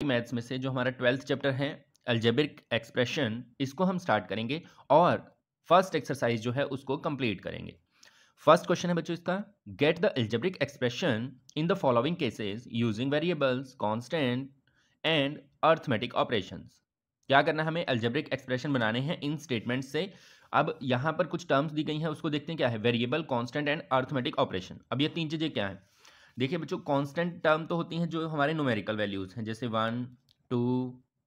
Maths में से जो हमारा ट्वेल्थ चैप्टर है, अल्जेब्रिक एक्सप्रेशन, इसको हम स्टार्ट करेंगे और फ़र्स्ट एक्सरसाइज जो है उसको कंप्लीट करेंगे। फ़र्स्ट क्वेश्चन है बच्चों इसका, get the algebraic expression in the following cases using variables constant and arithmetic operations. क्या करना है हमें? एल्जेब्रिक एक्सप्रेशन बनाने हैं इन स्टेटमेंट से। अब यहाँ पर कुछ टर्म्स दी गई हैं, उसको देखते हैं क्या है? Variable constant and arithmetic operation. अब ये तीन चीज़ें क्या हैं? देखिए बच्चों कांस्टेंट टर्म तो होती हैं जो हमारे न्यूमेरिकल वैल्यूज़ हैं, जैसे one two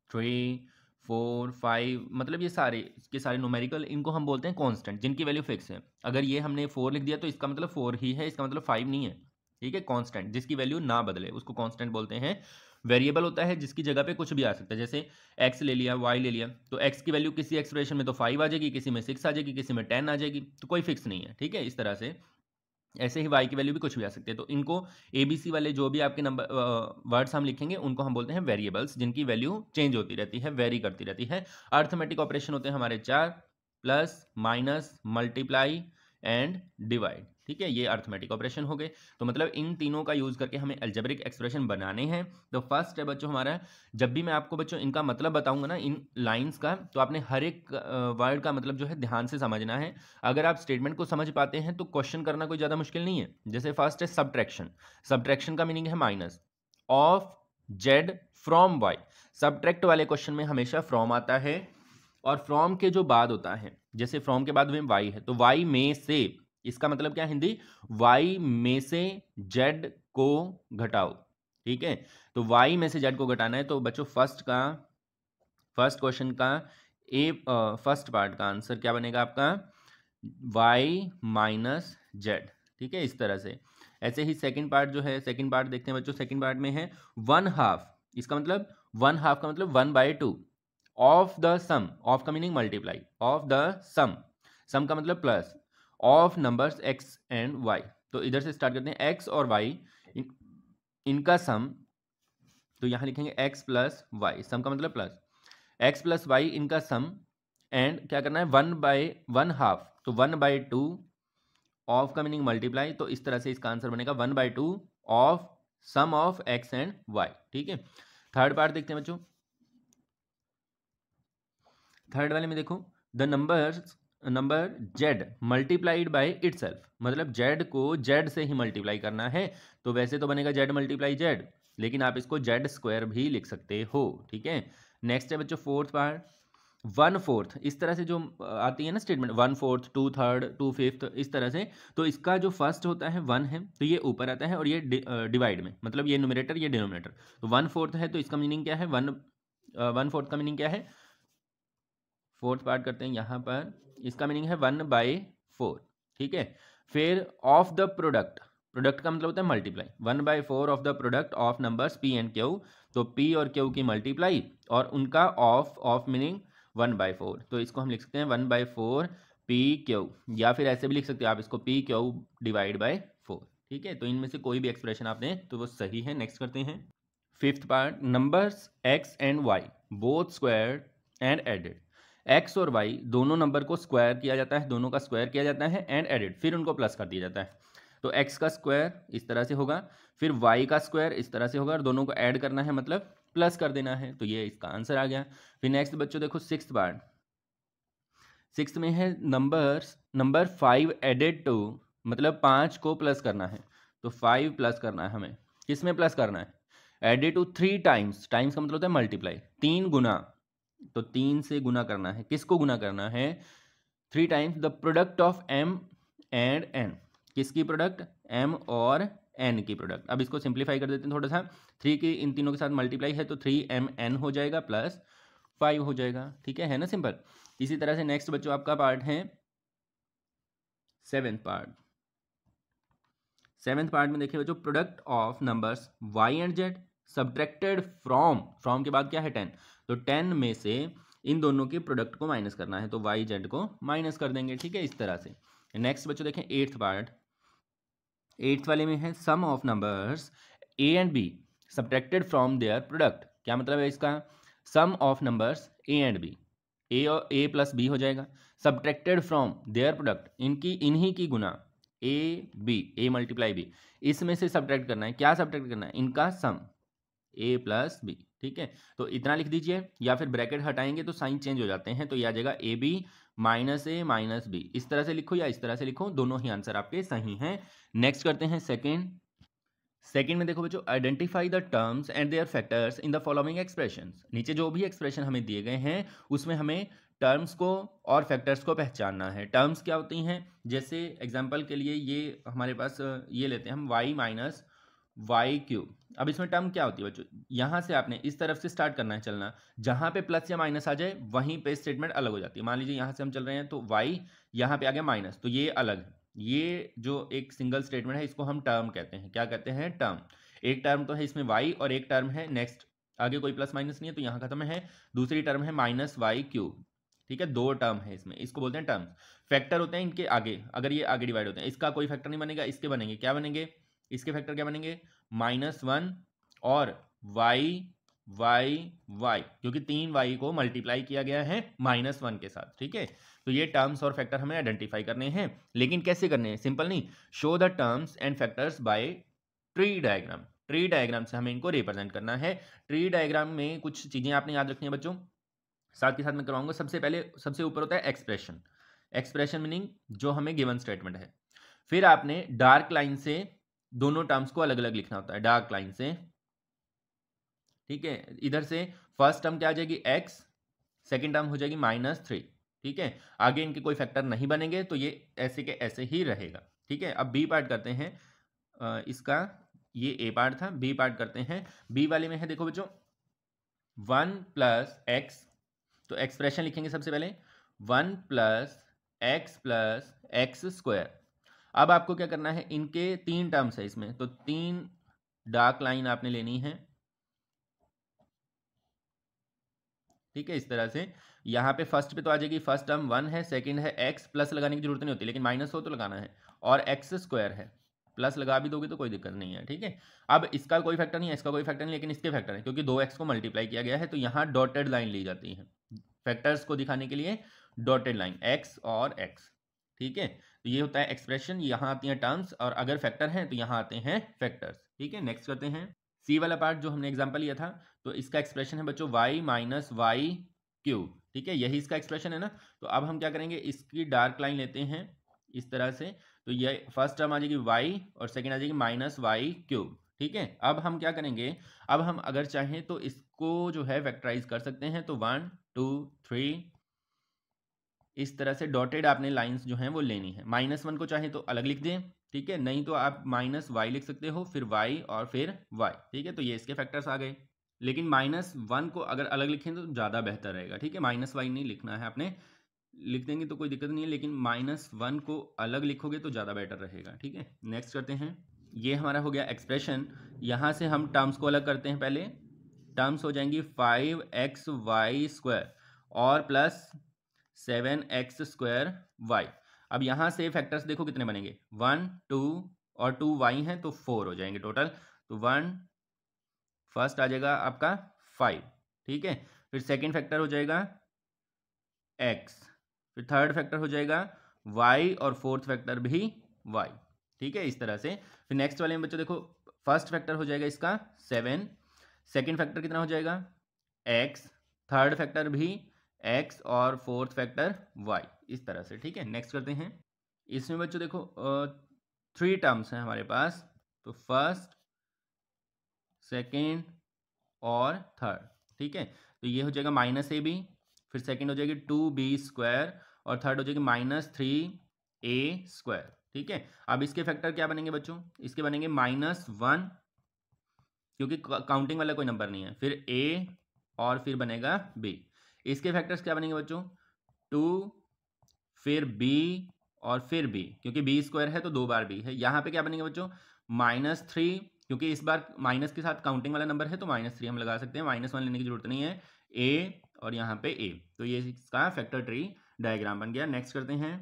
three four five मतलब ये सारे के सारे न्यूमेरिकल इनको हम बोलते हैं कांस्टेंट जिनकी वैल्यू फिक्स है। अगर ये हमने फोर लिख दिया तो इसका मतलब फोर ही है, इसका मतलब फाइव नहीं है। ठीक है? कांस्टेंट जिसकी वैल्यू ना बदले, उसको कांस्टेंट बोलते हैं। वेरिएबल होता है जिसकी जगह पे कुछ भी आ सकता है, जैसे एक्स ले लिया वाई ले लिया तो एक्स की वैल्यू किसी एक्सप्रेशन में तो फाइव आ जाएगी, किसी में सिक्स आ जाएगी, किसी में टेन आ जाएगी तो कोई फिक्स नहीं है। ठीक है? इस तरह से ऐसे ही वाई की वैल्यू भी कुछ भी आ सकती है। तो इनको ए बी सी वाले जो भी आपके नंबर वर्ड्स हम लिखेंगे, उनको हम बोलते हैं वेरिएबल्स जिनकी वैल्यू चेंज होती रहती है वेरी करती रहती है। अर्थमेटिक ऑपरेशन होते हैं हमारे चार plus minus multiply and divide ठीक है, ये अर्थमेटिक ऑपरेशन हो गए। तो मतलब इन तीनों का यूज़ करके हमें एल्जेब्रिक एक्सप्रेशन बनाने हैं। तो फ़र्स्ट है बच्चों हमारा जब भी मैं आपको बच्चों इनका मतलब बताऊँगा ना, इन लाइंस का तो आपने हर एक वर्ड का मतलब जो है ध्यान से समझना है। अगर आप स्टेटमेंट को समझ पाते हैं तो क्वेश्चन करना कोई ज़्यादा मुश्किल नहीं है। जैसे फ़र्स्ट है सब्ट्रैक्शन सब्ट्रैक्शन का मीनिंग है minus of z from y subtract वाले क्वेश्चन में हमेशा फ्रॉम आता है। और फ्रॉम के जो बाद होता है, जैसे फ्रॉम के बाद में वाई है तो वाई में से, इसका मतलब क्या हिंदी? वाई में से जेड को घटाओ, ठीक है? तो वाई में से जेड को घटाना है तो बच्चों फ़र्स्ट का फ़र्स्ट क्वेश्चन का ए फ़र्स्ट पार्ट का आंसर क्या बनेगा आपका? वाई माइनस जेड ठीक है? इस तरह से। ऐसे ही सेकंड पार्ट जो है सेकंड पार्ट देखते हैं बच्चों सेकंड पार्ट में है वन हाफ़ इसका मतलब वन हाफ़ का मतलब one by two of the sum of का meaning multiply of the sum sum का मतलब plus of numbers x and y. तो इधर से स्टार्ट करते हैं एक्स और वाई इन, इनका सम तो यहाँ लिखेंगे एक्स प्लस वाई सम का मतलब प्लस। एक्स प्लस वाई इनका सम एंड क्या करना है वन बाई वन हाफ़ तो वन बाई टू ऑफ़ का मीनिंग मल्टीप्लाई तो इस तरह से इसका आंसर बनेगा one by two of sum of x and y ठीक है। थर्ड पार्ट देखते हैं बच्चों। थर्ड वाले में देखो the number number Z multiplied by it मतलब जेड को जेड से ही मल्टीप्लाई करना है तो वैसे तो बनेगा जेड मल्टीप्लाई जेड लेकिन आप इसको जेड स्क्वायर भी लिख सकते हो, ठीक है? नेक्स्ट है बच्चों फोर्थ पार्ट वन फोर्थ इस तरह से जो आती है ना statement one fourth two third two fifth इस तरह से तो इसका जो फ़र्स्ट होता है वन है तो ये ऊपर आता है और ये डिवाइड में मतलब ये न्यूमरेटर ये डिनोमिनेटर वन फोर्थ है तो इसका मीनिंग क्या है? वन वन फोर्थ का मीनिंग क्या है? फोर्थ पार्ट करते हैं यहाँ पर। इसका मीनिंग है वन बाई फोर, ठीक है? फिर ऑफ़ द प्रोडक्ट प्रोडक्ट का मतलब होता है multiply. One by four of the product of numbers p and q तो पी और क्यू की मल्टीप्लाई और उनका of of meaning one by four. तो इसको हम लिख सकते हैं one by four p q, या फिर ऐसे भी लिख सकते हो आप इसको p q divide by four, ठीक है? तो इनमें से कोई भी एक्सप्रेशन आप दें तो वो सही है। नेक्स्ट करते हैं। Fifth part, numbers x and y, both square and added. X और वाई दोनों नंबर को स्क्वायर किया जाता है, दोनों का स्क्वायर किया जाता है एंड एडिड फिर उनको प्लस कर दिया जाता है। तो एक्स का स्क्वायर इस तरह से होगा, फिर वाई का स्क्वायर इस तरह से होगा, और दोनों को ऐड करना है मतलब प्लस कर देना है। तो ये इसका आंसर आ गया। फिर नेक्स्ट बच्चों देखो सिक्स पार्ट सिक्स में है number number five added to मतलब पाँच को प्लस करना है। तो फाइव प्लस करना है हमें। किसमें प्लस करना है? Added to three times times का मतलब होता है मल्टीप्लाई तीन गुना। तो तीन से गुना करना है। किसको गुना करना है? Three times the product of m and n किसकी प्रोडक्ट एम और एन की प्रोडक्ट अब इसको सिंप्लीफाई कर देते हैं थोड़ा सा। थ्री की इन तीनों के साथ मल्टीप्लाई है तो थ्री एम एन हो जाएगा प्लस फाइव हो जाएगा। ठीक है? है ना सिंपल इसी तरह से नेक्स्ट बच्चों आपका पार्ट है सेवेंथ पार्ट सेवेंथ पार्ट में देखिए बच्चों product of numbers y and z subtracted from from के बाद क्या है टेन तो टेन में से इन दोनों के प्रोडक्ट को माइनस करना है तो वाई जेड को माइनस कर देंगे, ठीक है, इस तरह से। नेक्स्ट बच्चों देखें एट्थ पार्ट एट्थ वाले में है sum of numbers a and b subtracted from their product क्या मतलब है इसका? Sum of numbers a and b a और ए प्लस बी हो जाएगा। सब्ट्रैक्टेड फ्रॉम देयर प्रोडक्ट इनकी, इन्हीं की गुना a b a multiply b इसमें से सब्ट्रैक्ट करना है। क्या सब्ट्रैक्ट करना है? इनका सम ए प्लस बी ठीक है? तो इतना लिख दीजिए, या फिर ब्रैकेट हटाएँगे तो साइन चेंज हो जाते हैं तो ये आ जाएगा a b minus a minus b इस तरह से लिखो या इस तरह से लिखो, दोनों ही आंसर आपके सही हैं। नेक्स्ट करते हैं सेकेंड सेकेंड में देखो बच्चों identify the terms and their factors in the following expression नीचे जो भी एक्सप्रेशन हमें दिए गए हैं, उसमें हमें टर्म्स को और फैक्टर्स को पहचानना है। टर्म्स क्या होती हैं? जैसे एग्ज़ाम्पल के लिए ये हमारे पास, ये लेते हैं हम वाई माइनस वाई क्यूब। अब इसमें टर्म क्या होती है बच्चों? यहाँ से आपने इस तरफ़ से स्टार्ट करना है चलना। जहाँ पे प्लस या माइनस आ जाए, वहीं पे स्टेटमेंट अलग हो जाती है। मान लीजिए यहाँ से हम चल रहे हैं तो वाई यहाँ पे आ गया माइनस तो ये अलग है। ये जो एक सिंगल स्टेटमेंट है, इसको हम टर्म कहते हैं। क्या कहते हैं? टर्म। एक टर्म तो है इसमें वाई और एक टर्म है नेक्स्ट। आगे कोई प्लस माइनस नहीं है तो यहाँ खत्म है। दूसरी टर्म है माइनस वाई क्यूब। ठीक है? दो टर्म है इसमें। इसको बोलते हैं टर्म्स। फैक्टर होते हैं इनके आगे। अगर ये आगे डिवाइड होते हैं, इसका कोई फैक्टर नहीं बनेगा, इसके बनेंगे। क्या बनेंगे? इसके फैक्टर क्या बनेंगे? माइनस वन और वाई वाई वाई क्योंकि तीन वाई को मल्टीप्लाई किया गया है माइनस वन के साथ, ठीक है? तो ये टर्म्स और फैक्टर हमें आइडेंटिफाई करने हैं। लेकिन कैसे करने हैं? सिंपल नहीं। Show the terms and factors by tree diagram tree diagram से हमें इनको रिप्रेजेंट करना है। ट्री डायग्राम में कुछ चीज़ें आपने याद रखनी है बच्चों? साथ के साथ मैं करवाऊँगा। सबसे पहले, सबसे ऊपर होता है एक्सप्रेशन एक्सप्रेशन मीनिंग जो हमें गिवन स्टेटमेंट है। फिर आपने डार्क लाइन से दोनों टर्म्स को अलग अलग लिखना होता है डार्क लाइन से। ठीक है? इधर से फ़र्स्ट टर्म क्या आ जाएगी? एक्स सेकेंड टर्म हो जाएगी माइनस थ्री ठीक है? आगे इनके कोई फैक्टर नहीं बनेंगे तो ये ऐसे के ऐसे ही रहेगा। ठीक है? अब बी पार्ट करते हैं। इसका ये ए पार्ट था बी पार्ट करते हैं। बी वाले में है, देखो बच्चों वन प्लस एक्स तो एक्सप्रेशन लिखेंगे सबसे पहले। One plus x plus x square अब आपको क्या करना है, इनके तीन टर्म्स है इसमें। तो तीन डार्क लाइन आपने लेनी है। ठीक है, इस तरह से। यहाँ पे फ़र्स्ट पे तो आ जाएगी फ़र्स्ट टर्म वन है सेकंड है एक्स प्लस लगाने की ज़रूरत नहीं होती, लेकिन माइनस हो तो लगाना है। और एक्स स्क्वायर है प्लस लगा भी दोगे तो कोई दिक्कत नहीं है, ठीक है? अब इसका कोई फैक्टर नहीं है, इसका कोई फैक्टर नहीं, लेकिन इसके फैक्टर है, क्योंकि दो एक्स को मल्टीप्लाई किया गया है तो यहाँ डॉटेड लाइन ली जाती है। फैक्टर्स को दिखाने के लिए डॉटेड लाइन एक्स और एक्स ठीक है? तो ये होता है एक्सप्रेशन यहाँ आती हैं टर्म्स और अगर फैक्टर हैं तो यहाँ आते हैं फैक्टर्स ठीक है? नेक्स्ट करते हैं। सी वाला पार्ट जो हमने एग्ज़ाम्पल लिया था तो इसका एक्सप्रेशन है बच्चों वाई माइनस वाई क्यू ठीक है? यही इसका एक्सप्रेशन है ना? तो अब हम क्या करेंगे? इसकी डार्क लाइन लेते हैं इस तरह से। तो ये फ़र्स्ट टर्म आ जाएगी वाई और सेकेंड आ जाएगी माइनस वाई क्यूब ठीक है? अब हम क्या करेंगे? अब हम अगर चाहें तो इसको जो है वैक्टराइज कर सकते हैं। तो वन टू थ्री इस तरह से डॉटेड आपने लाइंस जो हैं वो लेनी है। माइनस वन को चाहे तो अलग लिख दें, ठीक है? नहीं तो आप माइनस वाई लिख सकते हो, फिर वाई और फिर वाई ठीक है? तो ये इसके फैक्टर्स आ गए। लेकिन माइनस वन को अगर अलग लिखें तो ज़्यादा बेहतर रहेगा, ठीक है? माइनस वाई नहीं लिखना है आपने। लिख देंगे तो कोई दिक्कत नहीं है, लेकिन माइनस वन को अलग लिखोगे तो ज़्यादा बेटर रहेगा, ठीक है? नेक्स्ट करते हैं। ये हमारा हो गया एक्सप्रेशन यहाँ से हम टर्म्स को अलग करते हैं पहले। टर्म्स हो जाएँगी फाइव एक्स वाई स्क्वायर और plus seven x square y. अब यहाँ से फैक्टर्स देखो कितने बनेंगे। वन, टू और टू वाई हैं तो फोर हो जाएँगे टोटल। तो वन फ़र्स्ट आ जाएगा आपका फाइव, ठीक है? फिर सेकेंड फैक्टर हो जाएगा एक्स, फिर थर्ड फैक्टर हो जाएगा वाई और फोर्थ फैक्टर भी वाई, ठीक है? इस तरह से। फिर नेक्स्ट वाले में बच्चों देखो, फ़र्स्ट फैक्टर हो जाएगा इसका सेवन, सेकेंड फैक्टर कितना हो जाएगा? एक्स, थर्ड फैक्टर भी एक्स और फोर्थ फैक्टर वाई, इस तरह से, ठीक है? नेक्स्ट करते हैं। इसमें बच्चों देखो थ्री टर्म्स हैं हमारे पास तो फ़र्स्ट सेकेंड और थर्ड ठीक है? तो ये हो जाएगा माइनस ए बी फिर सेकेंड हो जाएगी टू बी स्क्वायर और थर्ड हो जाएगी माइनस थ्री ए स्क्वायर ठीक है? अब इसके फैक्टर क्या बनेंगे बच्चों? इसके बनेंगे माइनस वन क्योंकि काउंटिंग वाला कोई नंबर नहीं है, फिर ए और फिर बनेगा बी इसके फैक्टर्स क्या बनेंगे बच्चों? टू, फिर बी और फिर बी क्योंकि बी स्क्वायर है तो दो बार बी है। यहाँ पे क्या बनेंगे बच्चों? माइनस थ्री क्योंकि इस बार माइनस के साथ काउंटिंग वाला नंबर है तो माइनस थ्री हम लगा सकते हैं। माइनस वन लेने की ज़रूरत नहीं है। ए और यहाँ पे ए तो ये इसका फैक्टर ट्री डायग्राम बन गया। नेक्स्ट करते हैं।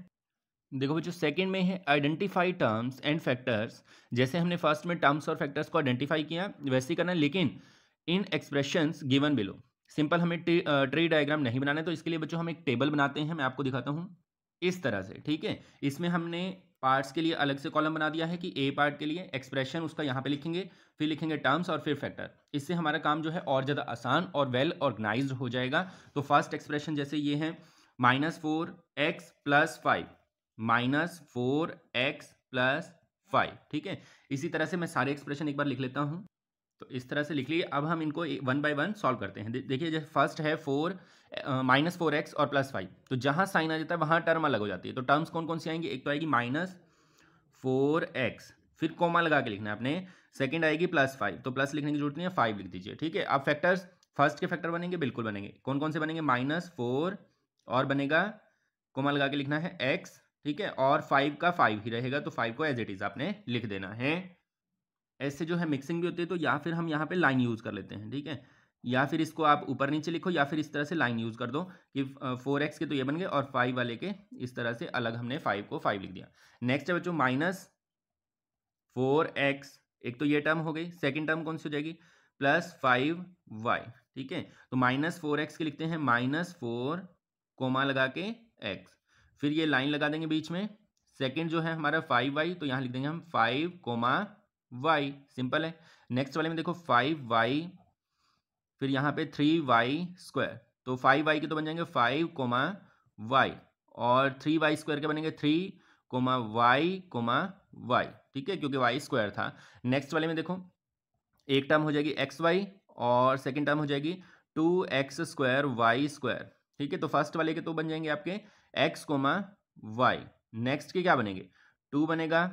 देखो बच्चों सेकंड में है आइडेंटिफाई टर्म्स एंड फैक्टर्स जैसे हमने फ़र्स्ट में टर्म्स और फैक्टर्स को आइडेंटिफाई किया, वैसे ही करना लेकिन in expressions given below simple हमें ट्री डायग्राम नहीं बनाना है तो इसके लिए बच्चों हम एक टेबल बनाते हैं, मैं आपको दिखाता हूँ, इस तरह से, ठीक है? इसमें हमने पार्ट्स के लिए अलग से कॉलम बना दिया है कि ए पार्ट के लिए, एक्सप्रेशन उसका यहाँ पे लिखेंगे, फिर लिखेंगे टर्म्स और फिर फैक्टर, इससे हमारा काम जो है और ज़्यादा आसान और वेल ऑर्गेनाइज हो जाएगा तो फ़र्स्ट एक्सप्रेशन जैसे ये है, minus four x plus five, minus four x plus five, ठीक है? इसी तरह से मैं सारे एक्सप्रेशन एक बार लिख लेता हूँ। तो इस तरह से लिख लिए अब हम इनको वन बाय वन सॉल्व करते हैं। देखिए, जैसे फ़र्स्ट है फोर माइनस फोर एक्स और प्लस फाइव तो जहाँ साइन आ जाता है, वहाँ टर्म अलग हो जाती है। तो टर्म्स कौन कौन सी आएँगी? एक तो आएगी माइनस फोर एक्स फिर कोमा लगा के लिखना है आपने सेकेंड आएगी प्लस फाइव तो प्लस लिखने की ज़रूरत नहीं है फाइव लिख दीजिए, ठीक है? अब फैक्टर्स फ़र्स्ट के फैक्टर बनेंगे, बिल्कुल बनेंगे। कौन कौन से बनेंगे? माइनस फोर और बनेगा कोमा लगा के लिखना है एक्स ठीक है? और फाइव का फाइव ही रहेगा तो फाइव को एज इट इज़ आपने लिख देना है। ऐसे जो है मिक्सिंग भी होती है तो या फिर हम यहाँ पे लाइन यूज़ कर लेते हैं, ठीक है? या फिर इसको आप ऊपर नीचे लिखो, या फिर इस तरह से लाइन यूज़ कर दो कि फोर एक्स के तो ये बन गए और फाइव वाले के इस तरह से अलग हमने फाइव को फाइव लिख दिया। नेक्स्ट है बच्चों माइनस फोर एक्स एक तो ये टर्म हो गई सेकेंड टर्म कौन सी हो जाएगी? प्लस फाइव वाई ठीक है? तो माइनस फोर एक्स के लिखते हैं माइनस फोर कोमा लगा के एक्स फिर ये लाइन लगा देंगे बीच में सेकेंड जो है हमारा फाइव वाई तो यहाँ लिख देंगे हम फाइव कोमा वाई सिंपल है। नेक्स्ट वाले में देखो फाइव वाई फिर यहाँ पे थ्री वाई स्क्वायर तो फाइव वाई के तो बन जाएँगे फाइव कोमा वाई और थ्री वाई स्क्वायर के बनेंगे three comma y comma y ठीक है? क्योंकि वाई स्क्वायर था। नेक्स्ट वाले में देखो, एक टर्म हो जाएगी एक्स वाई और सेकेंड टर्म हो जाएगी two x square y square ठीक है? तो फ़र्स्ट वाले के तो बन जाएँगे आपके एक्स कोमा वाई नेक्स्ट के क्या बनेंगे? टू बनेगा,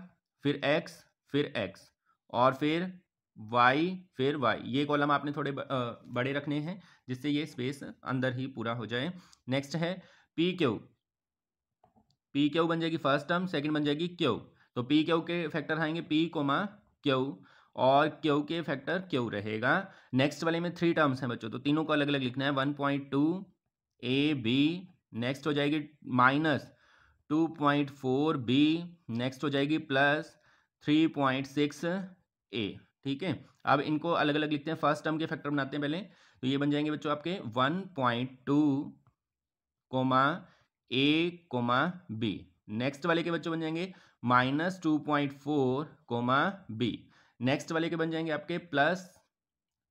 फिर एक्स फिर एक्स और फिर वाई फिर वाई ये कॉलम आपने थोड़े बड़े रखने हैं, जिससे ये स्पेस अंदर ही पूरा हो जाए। नेक्स्ट है पी क्यू पी क्यू बन जाएगी फ़र्स्ट टर्म सेकंड बन जाएगी क्यू तो पी क्यू के फैक्टर आएँगे पी कोमा क्यू और क्यू के फैक्टर क्यू रहेगा। नेक्स्ट वाले में थ्री टर्म्स हैं बच्चों तो तीनों को अलग अलग लिखना है। One point two a b next हो जाएगी minus two point four b next हो जाएगी plus three point six a ठीक है? अब इनको अलग अलग लिखते हैं। फ़र्स्ट टर्म के फैक्टर बनाते हैं पहले। तो ये बन जाएँगे बच्चों आपके one point two comma a comma b next वाले के बच्चों बन जाएँगे minus two point four comma b next वाले के बन जाएँगे आपके plus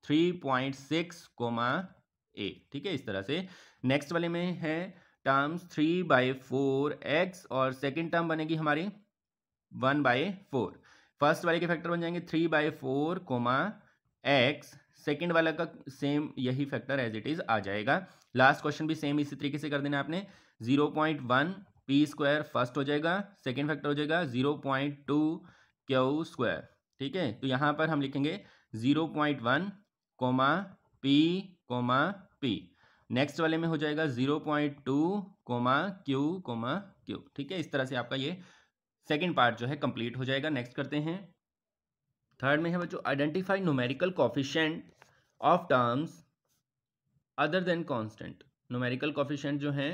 three point six comma a ठीक है? इस तरह से। नेक्स्ट वाले में है terms three by four x और सेकेंड टर्म बनेगी हमारी वन बाई फोर फ़र्स्ट वाले के फैक्टर बन जाएँगे three by four comma x. Second वाला का सेम यही फैक्टर एज इट इज़ आ जाएगा। लास्ट क्वेश्चन भी सेम इसी तरीके से कर देना आपने। Zero point one p square first हो जाएगा। सेकेंड फैक्टर हो जाएगा zero point two q square ठीक है? तो यहाँ पर हम लिखेंगे zero point one comma p comma p next वाले में हो जाएगा zero point two comma q comma q ठीक है? इस तरह से आपका ये सेकेंड पार्ट जो है कंप्लीट हो जाएगा। नेक्स्ट करते हैं। थर्ड में है बच्चों, identify numerical coefficient of terms other than constant. Numerical coefficient जो है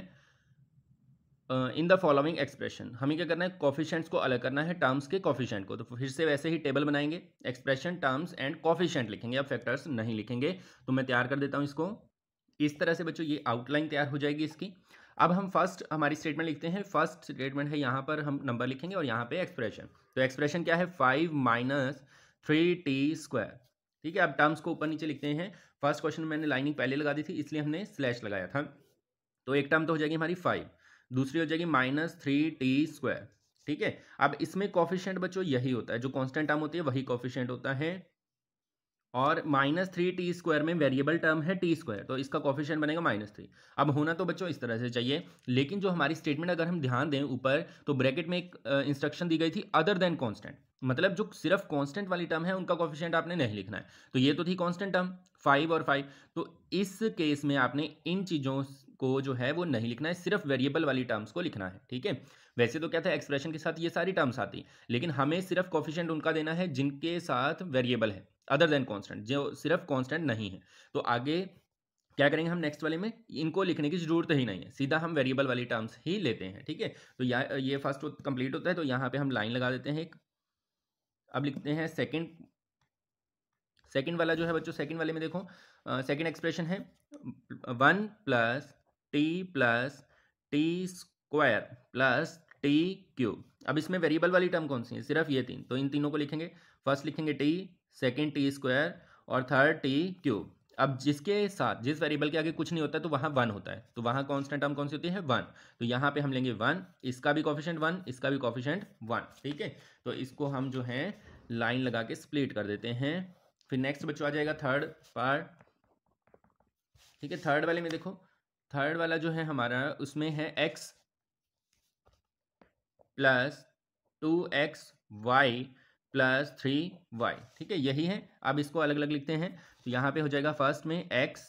इन द फॉलोइंग एक्सप्रेशन। हमें क्या करना है? कॉफिशेंट्स को अलग करना है, टर्म्स के कॉफिशेंट को। तो फिर से वैसे ही टेबल बनाएँगे। एक्सप्रेशन, टर्म्स एंड कॉफिशेंट लिखेंगे। अब फैक्टर्स नहीं लिखेंगे तो मैं तैयार कर देता हूँ इसको। इस तरह से बच्चों ये आउटलाइन तैयार हो जाएगी इसकी। अब हम फ़र्स्ट हमारी स्टेटमेंट लिखते हैं। फ़र्स्ट स्टेटमेंट है, यहाँ पर हम नंबर लिखेंगे और यहाँ पे एक्सप्रेशन तो एक्सप्रेशन क्या है? Five minus three t square ठीक है, अब टर्म्स को ऊपर नीचे लिखते हैं। फ़र्स्ट क्वेश्चन मैंने लाइनिंग पहले लगा दी थी, इसलिए हमने स्लैश लगाया था। तो एक टर्म तो हो जाएगी हमारी फाइव दूसरी हो जाएगी माइनस थ्री टी स्क्वायर ठीक है, अब इसमें कॉफिशियंट बच्चों यही होता है। जो कॉन्स्टेंट टर्म होती है, वही कॉफिशियंट होता है। और माइनस थ्री टी स्क्वायर में वेरिएबल टर्म है टी स्क्वायर तो इसका कॉफिशियंट बनेगा माइनस थ्री। अब होना तो बच्चों इस तरह से चाहिए, लेकिन जो हमारी स्टेटमेंट अगर हम ध्यान दें ऊपर तो ब्रैकेट में एक इंस्ट्रक्शन दी गई थी अदर देन कांस्टेंट मतलब जो सिर्फ़ कांस्टेंट वाली टर्म है, उनका कॉफिशियंट आपने नहीं लिखना है। तो ये तो थी कांस्टेंट टर्म फाइव और फाइव तो इस केस में आपने इन चीज़ों को जो है, वो नहीं लिखना है, सिर्फ़ वेरिएबल वाली टर्म्स को लिखना है, ठीक है? वैसे तो क्या था एक्सप्रेशन के साथ ये सारी टर्म्स आती लेकिन हमें सिर्फ़ कॉफिशियंट उनका देना है जिनके साथ वेरिएबल है अदर देन कांस्टेंट जो सिर्फ़ कांस्टेंट नहीं है। तो आगे क्या करेंगे हम नेक्स्ट वाले में? इनको लिखने की ज़रूरत ही नहीं है, सीधा हम वेरिएबल वाली टर्म्स ही लेते हैं, ठीक है? तो या, ये फ़र्स्ट कंप्लीट होता है तो यहाँ पे हम लाइन लगा देते हैं एक। अब लिखते हैं सेकंड सेकंड वाला जो है बच्चों सेकंड वाले में देखो सेकंड एक्सप्रेशन है one plus T plus T square plus T cube अब इसमें वेरिएबल वाली टर्म कौन सी है? सिर्फ़ ये तीन। तो इन तीनों को लिखेंगे। फ़र्स्ट लिखेंगे टी सेकेंड टी स्क्वायर और थर्ड टी क्यूब अब जिसके साथ, जिस वेरिएबल के आगे कुछ नहीं होता है तो वहाँ वन होता है। तो वहाँ कॉन्स्टेंट टर्म कौन सी होती है? वन तो यहाँ पे हम लेंगे वन इसका भी कॉफिशेंट वन इसका भी कॉफिशेंट वन ठीक है? तो इसको हम जो है लाइन लगा के स्प्लिट कर देते हैं। फिर नेक्स्ट बच्चों आ जाएगा थर्ड पार्ट ठीक है? थर्ड वाले में देखो। थर्ड वाला जो है हमारा, उसमें है X plus two X Y plus three Y. ठीक है, यही है। अब इसको अलग अलग लिखते हैं। तो यहाँ पे हो जाएगा फ़र्स्ट में एक्स,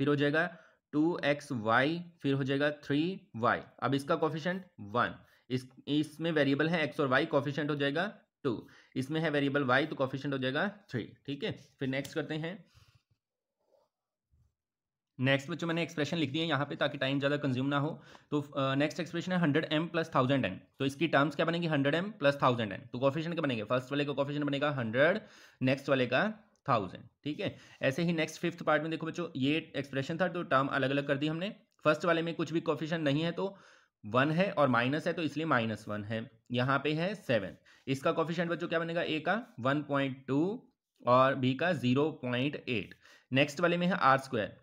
फिर हो जाएगा टू एक्स वाई, फिर हो जाएगा थ्री वाई। अब इसका कॉफिशेंट वन। इस, इसमें वेरिएबल है एक्स और वाई, कॉफिशेंट हो जाएगा टू। इसमें है वेरिएबल वाई तो कॉफिशेंट हो जाएगा थ्री। ठीक है, फिर नेक्स्ट करते हैं। नेक्स्ट बच्चों मैंने एक्सप्रेशन लिख दी है यहाँ पे ताकि टाइम ज़्यादा कंज्यूम ना हो। तो नेक्स्ट uh, एक्सप्रेशन है hundred M plus thousand N तो इसकी टर्म्स क्या बनेगी? Hundred M plus thousand N तो कॉफिशन क्या बनेंगे? फ़र्स्ट वाले का कॉफिशन बनेगा हंड्रेड नेक्स्ट वाले का थाउज़ेंड ठीक है? ऐसे ही नेक्स्ट फिफ्थ पार्ट में देखो बच्चों ये एक्सप्रेशन था तो टर्म अलग अलग कर दी हमने। फ़र्स्ट वाले में कुछ भी कॉफिशन नहीं है तो वन है और माइनस है तो इसलिए माइनस वन है। यहाँ पे है सेवन इसका कॉफिशेंट बच्चों क्या बनेगा? ए का वन पॉइंट टू और बी का ज़ीरो पॉइंट एट नेक्स्ट वाले में है आर स्क्वायर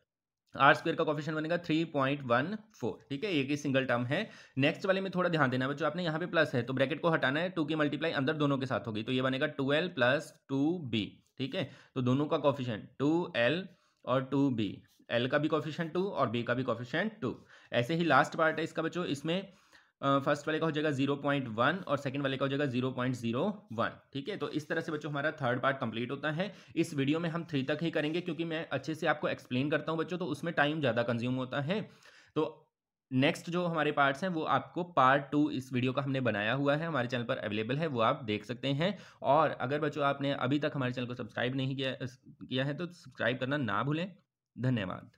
आर स्क्वेयर का कॉफिशन बनेगा थ्री पॉइंट वन फोर ठीक है? एक ही सिंगल टर्म है। नेक्स्ट वाले में थोड़ा ध्यान देना है, बच्चों, आपने यहाँ पे प्लस है तो ब्रैकेट को हटाना है टू की मल्टीप्लाई अंदर दोनों के साथ होगी तो ये बनेगा ट्वेल्व प्लस टू बी ठीक है? तो दोनों का कॉफिशन टू एल और टू बी एल का भी कॉफिशन टू और बी का भी कॉफिशन टू ऐसे ही लास्ट पार्ट है इसका, बच्चों, इसमें फ़र्स्ट वाले का हो जाएगा ज़ीरो पॉइंट वन और सेकंड वाले का हो जाएगा ज़ीरो पॉइंट ज़ीरो वन ठीक है? तो इस तरह से बच्चों हमारा थर्ड पार्ट कंप्लीट होता है। इस वीडियो में हम थ्री तक ही करेंगे क्योंकि मैं अच्छे से आपको एक्सप्लेन करता हूँ बच्चों तो उसमें टाइम ज़्यादा कंज्यूम होता है। तो नेक्स्ट जो हमारे पार्ट्स हैं, वो आपको पार्ट टू इस वीडियो का हमने बनाया हुआ है, हमारे चैनल पर अवेलेबल है, वो आप देख सकते हैं। और अगर बच्चों आपने अभी तक हमारे चैनल को सब्सक्राइब नहीं किया किया है तो सब्सक्राइब करना ना भूलें। धन्यवाद।